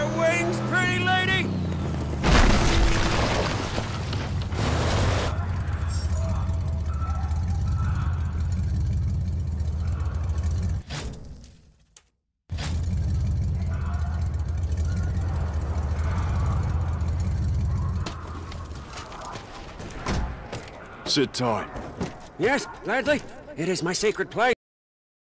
your wings, pretty lady? Sit tight. Yes, gladly. It is my sacred place.